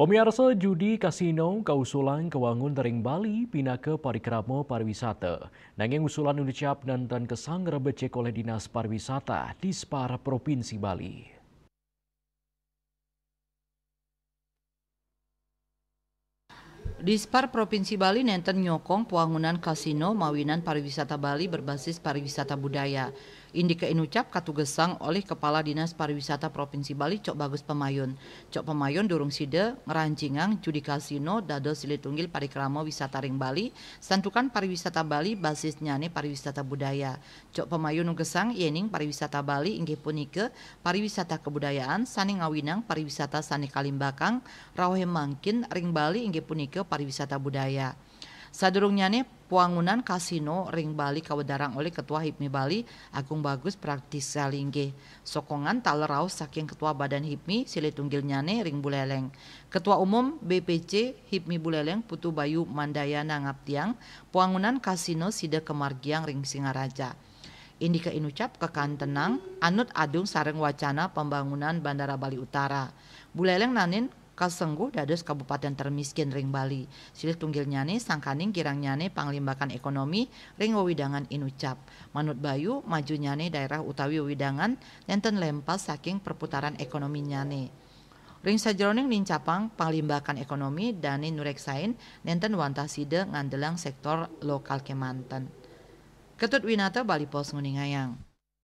Pemirsa judi kasino kausulan kewangun tering Bali pindah ke parikramo pariwisata. Nanging usulan ucap nantan kesang rebecek oleh Dinas Pariwisata di Spar Provinsi Bali. Di Spar Provinsi Bali nenten nyokong puangunan kasino mawinan pariwisata Bali berbasis pariwisata budaya. Indika inucap katugesang oleh Kepala Dinas Pariwisata Provinsi Bali Cok Bagus Pemayun. Cok Pemayun durung side ngerancingang judi kasino dado silitunggil parikramo wisata ring Bali santukan pariwisata Bali basis nyane pariwisata budaya. Cok Pemayun nugesang yening pariwisata Bali inggih punike pariwisata kebudayaan sani ngawinang pariwisata sani kalimbakang rawe mangkin ring Bali inggih punike pariwisata budaya. Sadurungnya puangunan kasino ring Bali kawedarang oleh Ketua HIPMI Bali Agung Bagus Praktis Salingge. Sokongan tak lerau saking Ketua Badan HIPMI Silitunggil Nyane ring Buleleng. Ketua Umum BPC HIPMI Buleleng Putu Bayu Mandayana Ngaptiang puangunan kasino sida kemargiang ring Singaraja. Indika inucap kekan tenang, anut adung sareng wacana pembangunan Bandara Bali Utara. Buleleng nanin kasengguh dados kabupaten termiskin ring Bali. Silih tunggil nyane sangkaning kirang nyane panglimbakan ekonomi ring wewidangan inucap. Manut Bayu maju nyane daerah utawi wewidangan nenten lempas saking perputaran ekonomi nyane. Ring sajroning nincapang panglimbakan ekonomi dani nureksain nenten wantah side ngandelang sektor lokal Kemanten. Ketut Winata Bali Pos Nguningayang.